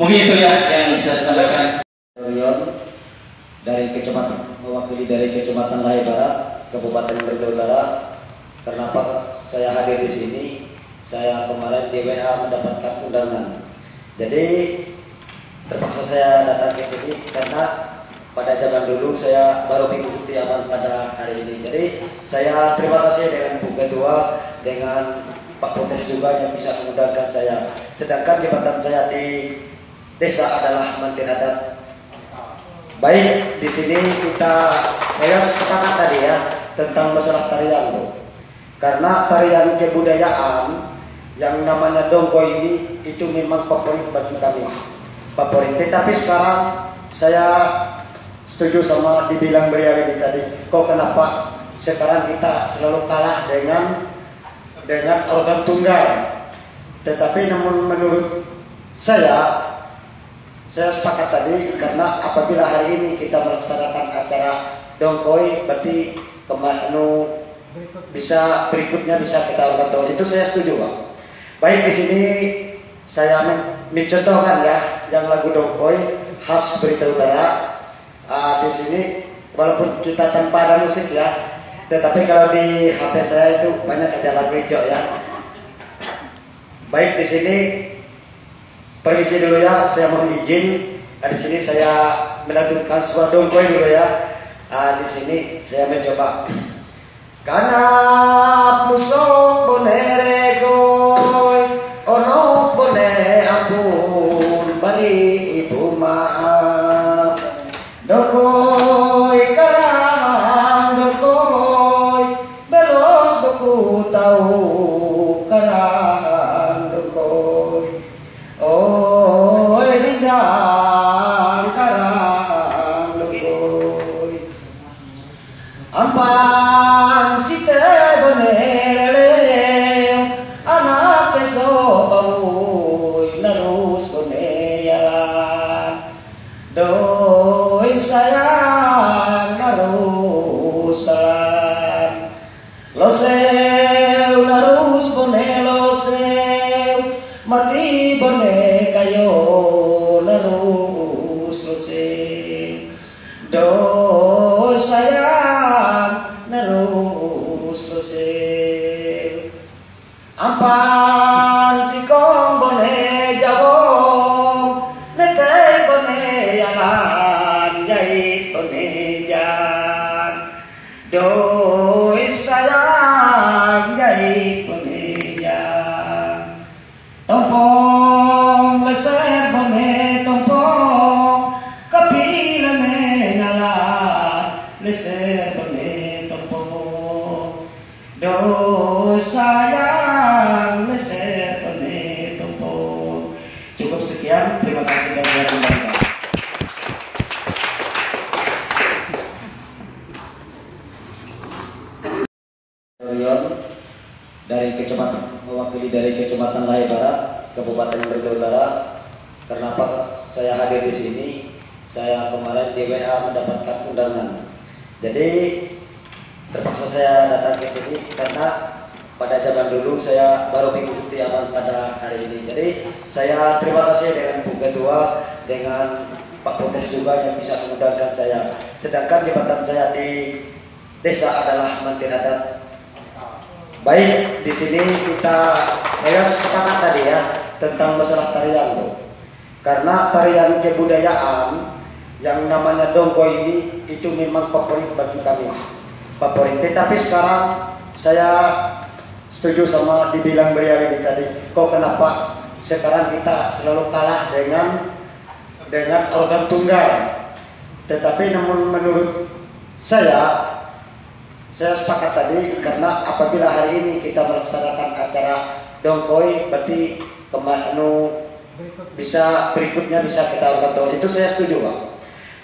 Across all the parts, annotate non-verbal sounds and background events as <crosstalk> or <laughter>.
Mungkin itu ya yang saya sampaikan. Rion dari kecamatan mewakili dari kecamatan Lahir Barat, Kabupaten Brebes Utara. Kenapa saya hadir di sini? Saya kemarin di WA mendapatkan undangan. Jadi terpaksa saya datang ke sini karena pada zaman dulu saya baru mengikuti amal pada hari ini. Jadi saya terima kasih dengan Bu Ketua, dengan Pak Potes juga yang bisa mengundangkan saya. Sedangkan jabatan saya di desa adalah Menteri Adat Baik, di sini kita saya sepakat tadi ya tentang masalah tarian Bu. Karena tarian kebudayaan yang namanya dongko ini itu memang favorit bagi kami. Favorit. Tetapi sekarang saya setuju sama dibilang beliau ini tadi. Kok kenapa sekarang kita selalu kalah dengan dengan organ tunggal. Tetapi namun menurut saya saya sepakat tadi karena apabila hari ini kita melaksanakan acara dongkoi berarti kemanu bisa berikutnya bisa kita lakukan itu saya setuju pak. Baik di sini saya men- mencontohkan ya yang lagu dongkoi khas Berita Utara. Ah, di sini walaupun kita tanpa ada musik ya, tetapi kalau di HP saya itu banyak aja lagu hijau ya. Baik di sini Permisi dulu ya, saya mohon izin. Nah, di sini saya melantunkan sebuah dongkoi dulu ya. Ah, di sini saya mencoba. Karena pusok bonere dari kecamatan mewakili dari kecamatan Lahir Barat, Kabupaten Brebes Utara. Kenapa saya hadir di sini? Saya kemarin di WA mendapatkan undangan. Jadi terpaksa saya datang ke sini karena pada zaman dulu saya baru mengikuti amal pada hari ini. Jadi saya terima kasih dengan Bu Ketua, dengan Pak Potes juga yang bisa mengundangkan saya. Sedangkan jabatan saya di desa adalah Menteri Adat Baik, di sini kita saya sepakat tadi ya tentang masalah tarian Bu. Karena tarian kebudayaan yang namanya dongko ini itu memang favorit bagi kami. Favorit. Tetapi sekarang saya setuju sama dibilang beliau ini tadi. Kok kenapa sekarang kita selalu kalah dengan dengan organ tunggal. Tetapi namun menurut saya saya sepakat tadi karena apabila hari ini kita melaksanakan acara dongkoi berarti kemanu bisa berikutnya bisa kita urut itu saya setuju pak.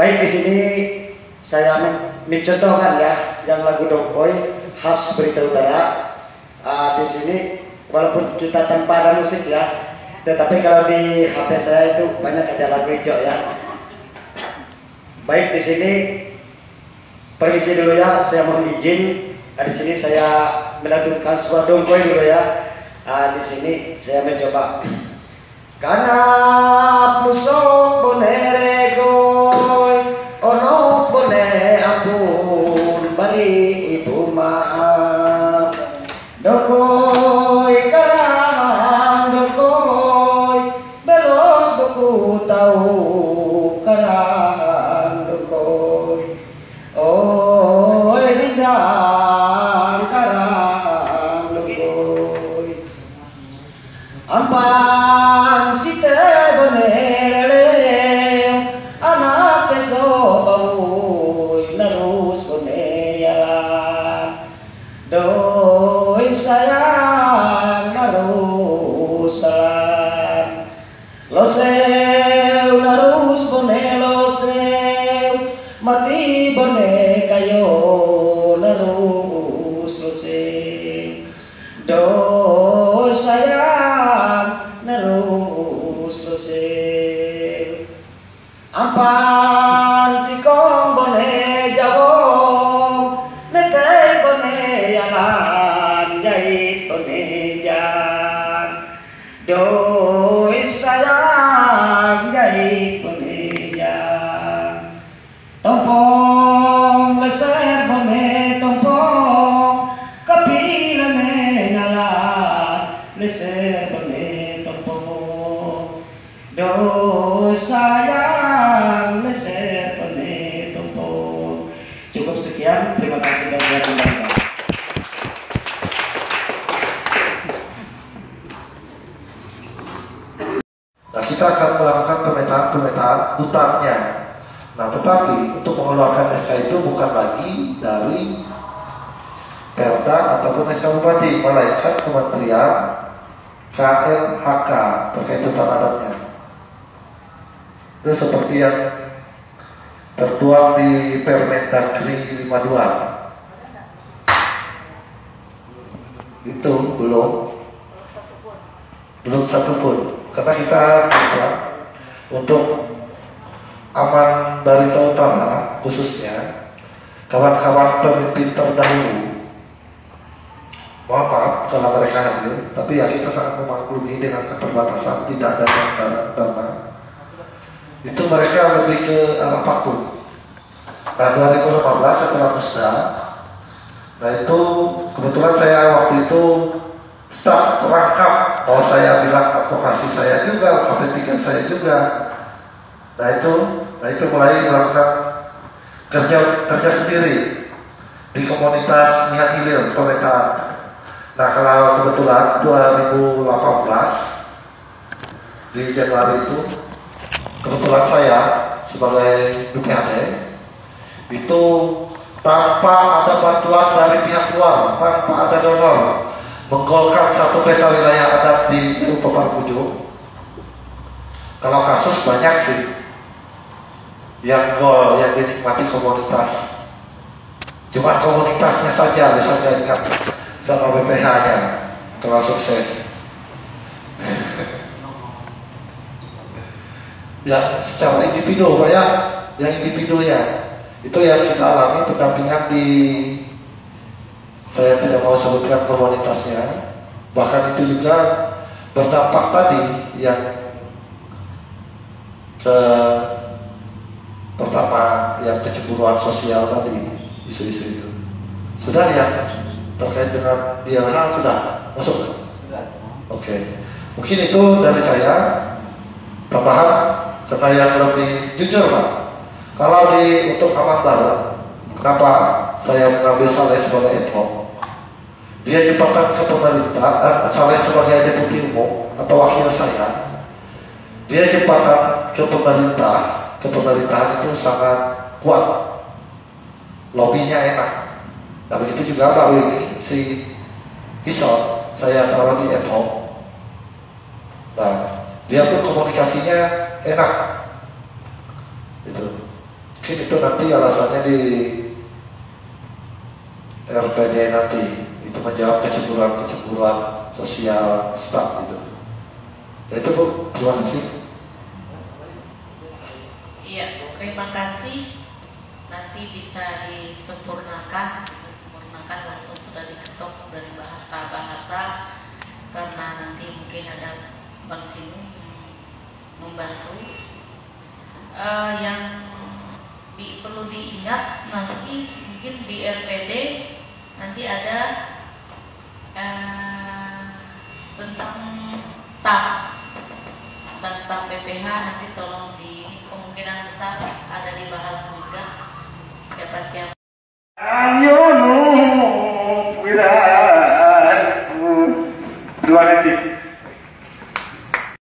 Baik di sini saya men- mencontohkan ya yang lagu Dongkoi khas Berita Utara. Ah, di sini walaupun kita tanpa ada musik ya tetapi kalau di HP saya itu banyak aja lagu hijau ya. Baik di sini permisi dulu ya saya mohon izin. Nah, di sini saya melantunkan sebuah dongkoi dulu ya. Ah, di sini saya mencoba. Karena Oh, sorry. Ampan si kong bone jabo mete bone yalan Nah, kita akan melakukan pemetaan-pemetaan hutannya. Nah, tetapi untuk mengeluarkan SK itu bukan lagi dari Perda ataupun SK Bupati, melainkan Kementerian KLHK terkait hutan adatnya. Itu seperti yang tertuang di Permendagri 52. Itu belum belum satu pun karena kita ya, untuk aman dari utara khususnya kawan-kawan pemimpin terdahulu. Mohon maaf kalau mereka hadir tapi ya kita sangat memaklumi dengan keterbatasan tidak ada dana itu mereka lebih ke arah paku. Nah 2015 setelah Musda nah itu kebetulan saya waktu itu start rangkap bahwa saya bilang advokasi saya juga, KP3 saya juga. Nah itu, nah itu mulai melakukan kerja kerja sendiri di komunitas Niat Hilir pemetaan. Nah kalau kebetulan 2018 di Januari itu kebetulan saya sebagai BPHD itu tanpa ada bantuan dari pihak luar, tanpa ada donor, menggolkan satu peta wilayah adat di Ulu Paparkujo. Kalau kasus banyak sih yang gol yang dinikmati komunitas. Cuma komunitasnya saja bisa diangkat sama BPH-nya kalau sukses. <laughs> ya secara individu ya, yang individu ya itu yang kita alami pendampingan di saya tidak mau sebutkan komunitasnya. Bahkan itu juga berdampak tadi yang ke pertama yang kecemburuan sosial tadi isu-isu itu. Sudah ya? Terkait dengan DLH sudah? Masuk? Oke. Mungkin itu dari saya. Tambahan karena yang lebih jujur pak. Kalau di untuk aman barat kenapa saya mengambil Saleh sebagai hoc dia dipakar ke pemerintah eh, Saleh sebagai deputi umum atau wakil saya. Dia dipakar ke pemerintah ke pemerintahan itu sangat kuat. Lobbynya enak. Nah begitu juga baru ini si Pisau saya taruh di hoc nah dia pun komunikasinya enak. Gitu mungkin itu nanti alasannya di RPD nanti itu menjawab kecemburuan-kecemburuan sosial staff gitu ya itu bu terima kasih Iya, terima kasih. Nanti bisa disempurnakan, disempurnakan walaupun sudah diketok dari bahasa-bahasa karena nanti mungkin ada bang sini membantu. Eh, yang di, perlu diingat nanti mungkin di RPD nanti ada